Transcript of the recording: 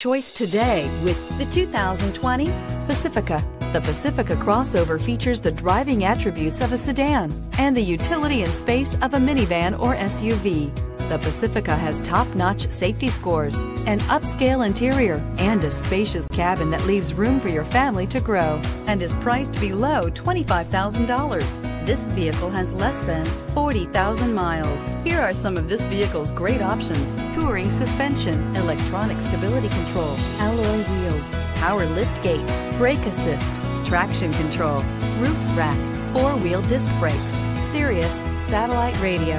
choice today with the 2020 Pacifica. The Pacifica crossover features the driving attributes of a sedan and the utility and space of a minivan or SUV. The Pacifica has top-notch safety scores, an upscale interior, and a spacious cabin that leaves room for your family to grow and is priced below $25,000. This vehicle has less than 40,000 miles. Here are some of this vehicle's great options. Touring suspension, electronic stability control, alloy wheels, power lift gate, brake assist, traction control, roof rack, four-wheel disc brakes, Sirius, satellite radio,